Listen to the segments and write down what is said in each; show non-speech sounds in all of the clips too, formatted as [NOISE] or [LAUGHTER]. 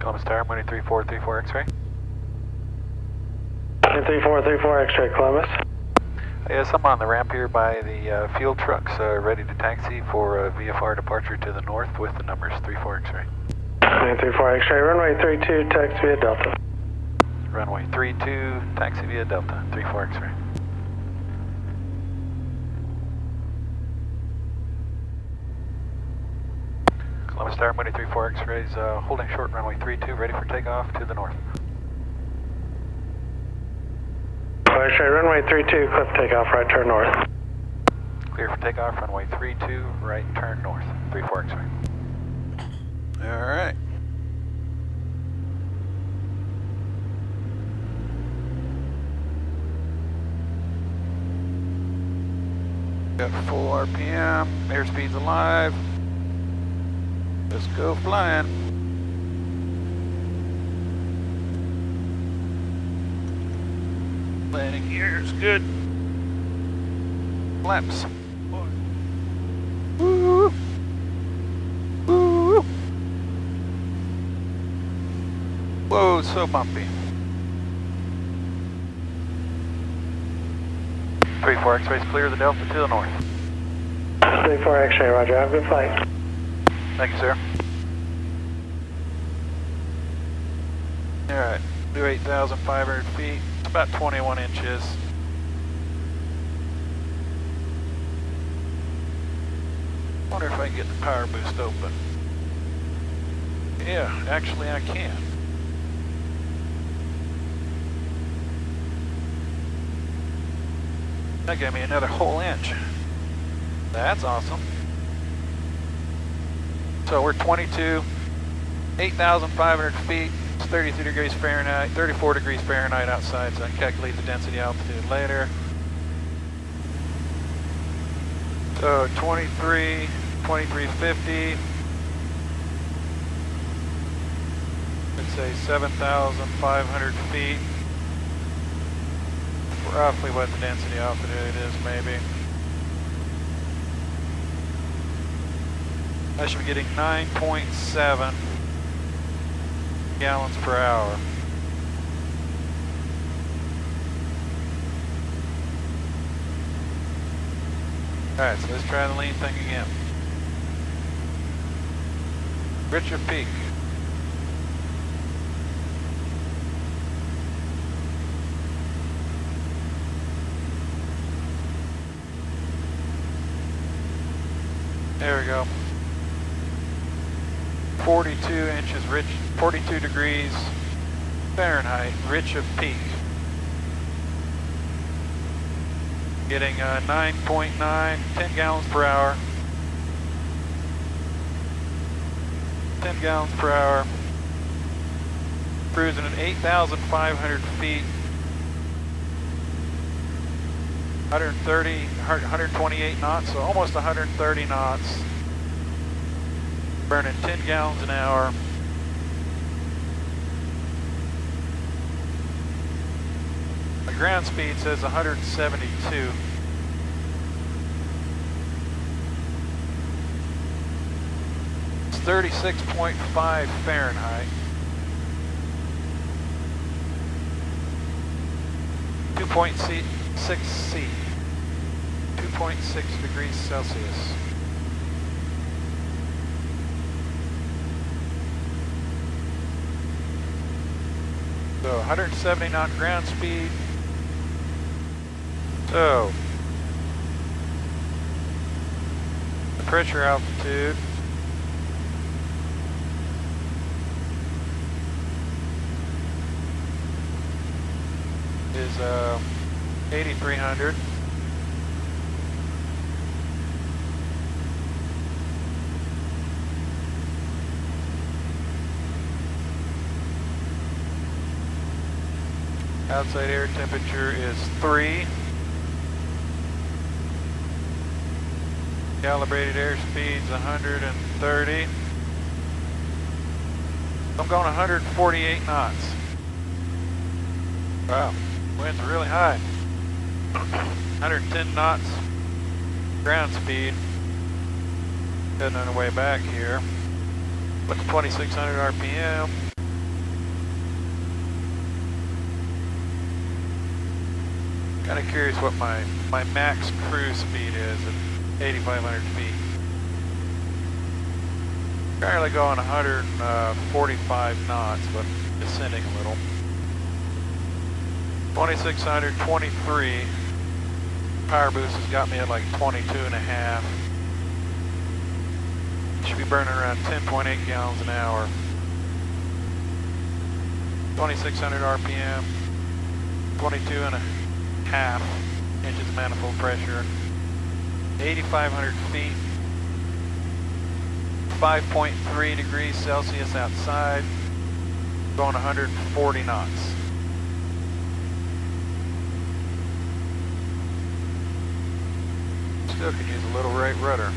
Columbus Tower, Mooney 3434 X-ray. 3434 X-ray Columbus. Yes, I'm on the ramp here by the uh, fuel trucks, uh, ready to taxi for uh, VFR departure to the north with the numbers 34 X-ray. 934 X-ray, runway 32, taxi via Delta. Runway 32, taxi via Delta, 34 X-ray. Columbus Tower, Mooney 34 X-rays, uh, holding short runway 32, ready for takeoff to the north. X-ray, runway 32, cliff takeoff, right turn north. Clear for takeoff, runway 32, right turn north, 34 X-ray. All right. Got full RPM, airspeed's alive. Let's go flying. Landing gear is good. Flaps. Woo! Woo! Whoa, so bumpy. Three four X-rays clear the Delta to the north. 3-4 X-ray, roger, have a good flight. Thank you, sir. All right, do 8,500 feet, It's about 21 inches. Wonder if I can get the power boost open. Yeah, actually I can. That gave me another whole inch. That's awesome. So we're 22, 8,500 feet, it's 32 degrees Fahrenheit, 34 degrees Fahrenheit outside, so I can calculate the density altitude later. So 23, 2350, let's say 7,500 feet, roughly what the density altitude is maybe. I should be getting 9.7 gallons per hour. Alright, so let's try the lean thing again. rich of peak. There we go. 42 inches rich, 42 degrees Fahrenheit, rich of peak. Getting uh, 9.9, 10 gallons per hour. 10 gallons per hour. Cruising at 8,500 feet. 130, 128 knots, so almost 130 knots burning 10 gallons an hour. The ground speed says 172. It's 36.5 Fahrenheit. 2.6 C. 2.6 degrees Celsius. So 170 knot ground speed. So the pressure altitude is uh, 8,300. Outside air temperature is 3. Calibrated airspeed's 130. I'm going 148 knots. Wow, wind's really high. 110 knots ground speed. Heading on the way back here. With 2600 RPM. Kind of curious what my, my max cruise speed is at 8,500 feet. Currently going 145 uh, knots, but descending a little. 2623 power boost has got me at like 22 and a half. Should be burning around 10.8 gallons an hour. 2600 RPM, 22 and a half inches manifold pressure, 8,500 feet, 5.3 degrees Celsius outside, going 140 knots. Still could use a little right rudder.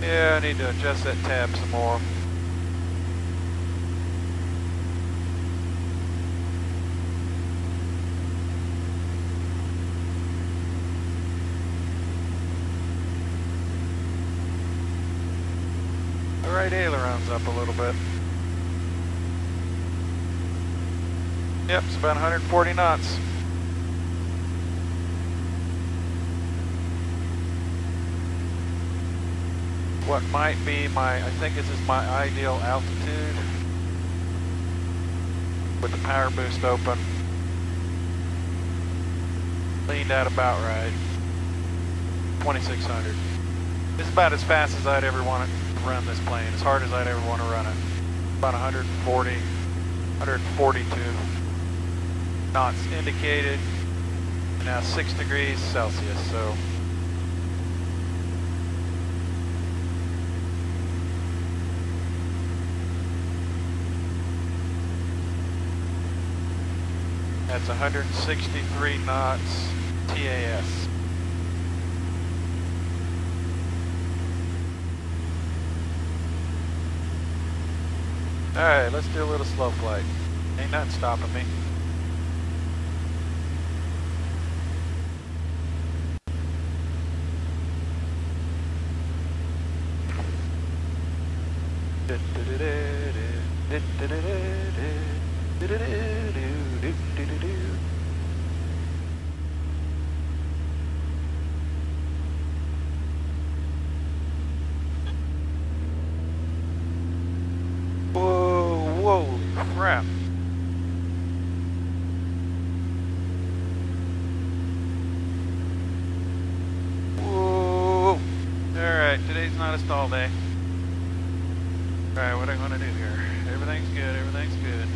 Yeah, I need to adjust that tab some more. The right up a little bit. Yep, it's about 140 knots. What might be my, I think this is my ideal altitude with the power boost open. Leaned out about right. 2600. It's about as fast as I'd ever want to run this plane, as hard as I'd ever want to run it. About 140, 142 knots indicated. Now 6 degrees Celsius, so That's 163 knots TAS. Alright, let's do a little slow flight. Ain't nothing stopping me. [LAUGHS] [LAUGHS] Whoa, whoa, crap. Whoa. Alright, today's not a stall day. Alright, what am I gonna do here? Everything's good, everything's good.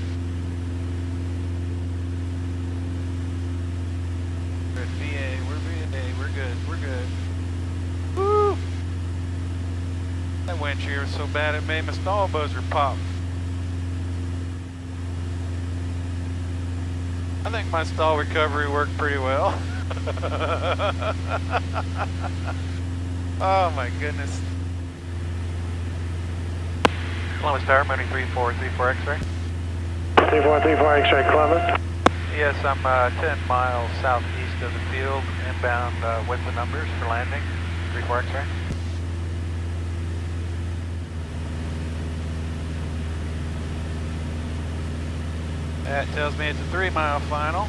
At VA, we're VA, we're good, we're good. Woo! That wind shear was so bad it made my stall buzzer pop. I think my stall recovery worked pretty well. [LAUGHS] oh my goodness. Columbus Tower, Mooney 3434 X-ray. 3434 X-ray Columbus. Yes, I'm uh, 10 miles southeast of the field, inbound uh, with the numbers for landing. 34 X-ray. That tells me it's a three mile final.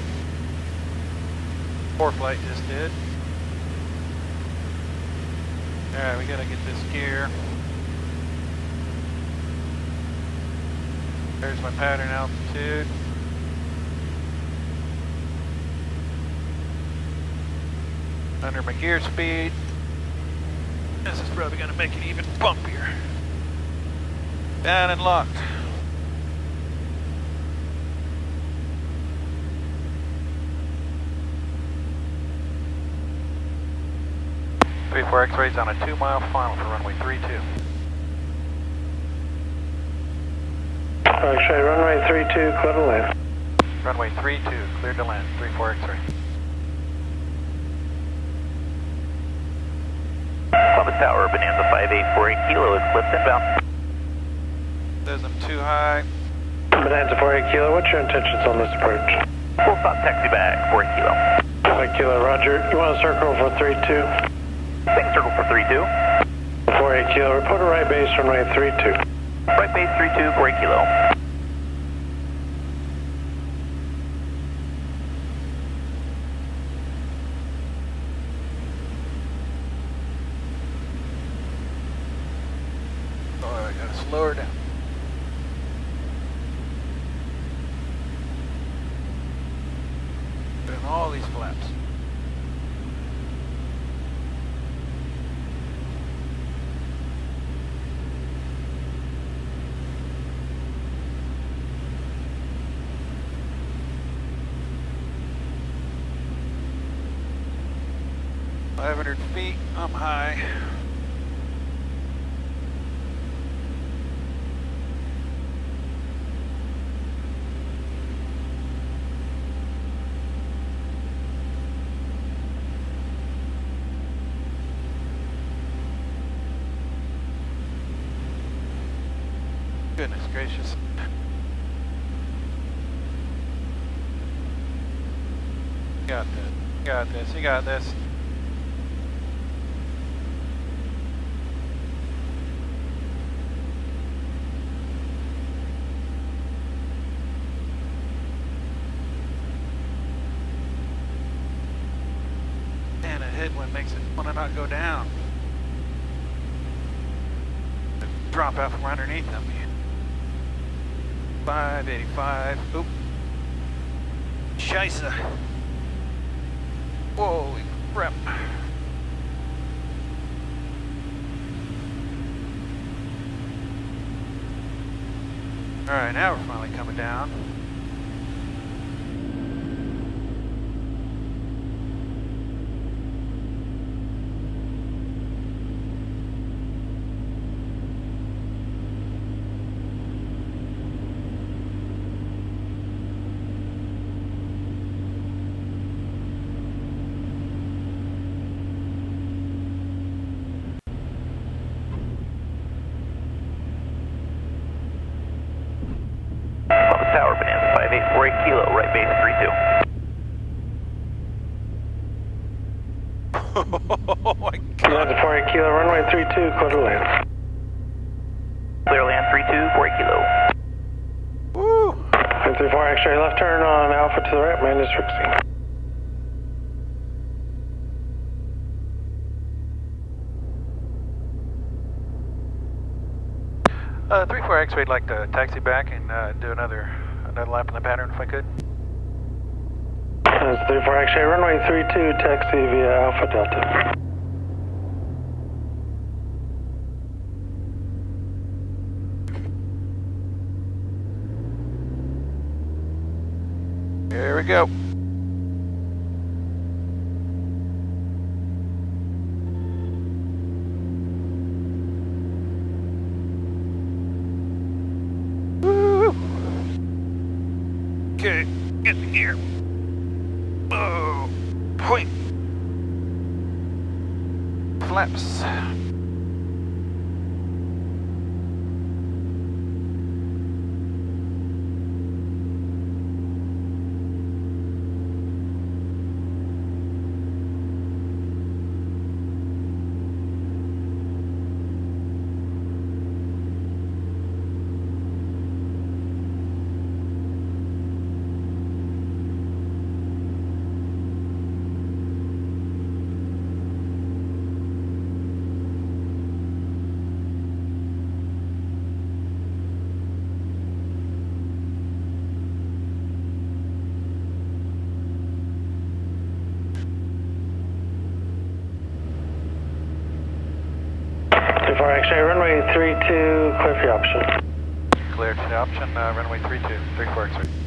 Four flight just did. Alright, we gotta get this gear. There's my pattern altitude. Under my gear speed. This is probably gonna make it even bumpier. Down and locked. Three four X-rays on a two mile final for runway three two. X-ray runway 32, clear to land. Runway three two, cleared to land. Three four X-ray. Columbus Tower, Bonanza 5848 Kilo is clipped inbound. Says I'm too high. Bonanza 48 Kilo, what's your intentions on this approach? Full stop taxi back, 48 Kilo. 48 Kilo, roger. You want to circle for 32? Circle for 32. 48 Kilo, report a right base from runway 32. Right base 32, 48 Kilo. 500 feet, I'm high. Goodness gracious. Got this, got this, you got this. Drop out from underneath them. 585. Oop. Scheisse. Holy crap. Alright, now we're finally coming down. Columbus Tower, Bonanza 5848 Kilo, right base 32. Oh my Bonanza 48 Kilo, runway 32, clear to land. Clear land 32, 48 Kilo. Woo! 534 X-ray left turn on Alpha to the right, man is fixing. Uh, 3-4 X-ray, would like to taxi back and uh, do another another lap in the pattern if I could. That's 34 X-ray, runway 32, taxi via Alpha Delta. Here we go. Woo! Okay, get in gear. Oh, point. Flaps. Thirty-four X-ray, runway 32, clear for option. Clear to the option, uh, runway 32, 34 X-ray.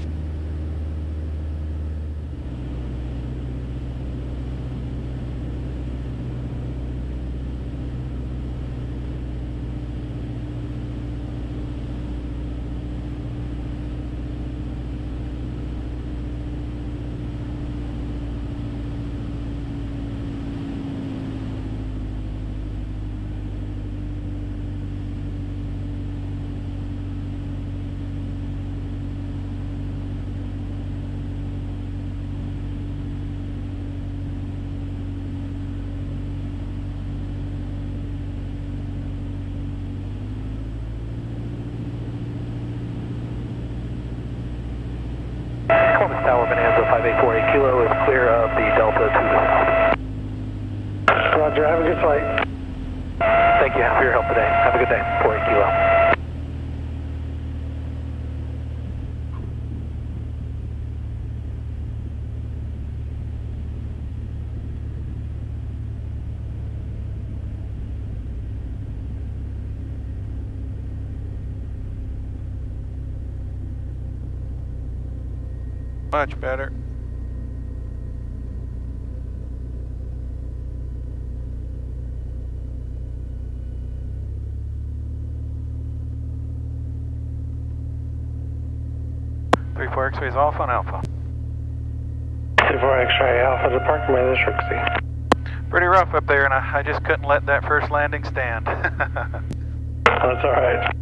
Tower, Bonanza 5848 Kilo is clear of the Delta to the south. Roger, have a good flight. Thank you for your help today. Have a good day. 48 Kilo. Much better. Three four X-ray is off on Alpha. Three four X-ray Alpha, depart command is Rixie. Pretty rough up there, and I, I just couldn't let that first landing stand. [LAUGHS] That's alright.